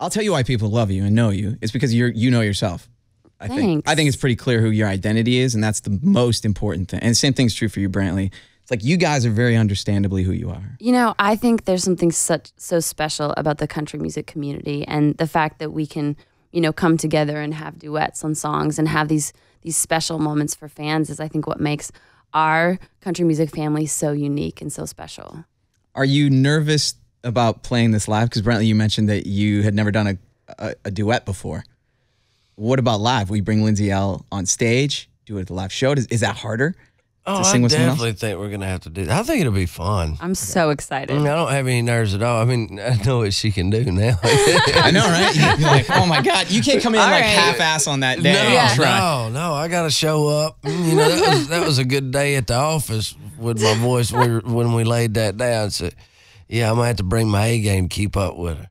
I'll tell you why people love you and know you. It's because you're you know yourself. I think I think it's pretty clear who your identity is, and that's the most important thing. And the same thing's true for you, Brantley. It's like you guys are very understandably who you are. You know, I think there's something such so special about the country music community and the fact that we can, you know, come together and have duets on songs and have these these special moments for fans is I think what makes our country music family so unique and so special. Are you nervous about playing this live? Because Brantley, you mentioned that you had never done a, a, a duet before. What about live? Will you bring Lindsay Ell on stage? Do it at the live show? Is, is that harder? Oh, sing I with else? definitely think we're gonna have to do. That. I think it'll be fun. I'm so I, excited. mean, I don't have any nerves at all. I mean, I know what she can do now. I know, right? You're like, oh my god, you can't come in All like right. half-ass on that day. No, and try. no, no. I got to show up. Mm, You know, that was, that was a good day at the office with my voice we when we laid that down. So, yeah, I'm gonna have to bring my A game, to keep up with her.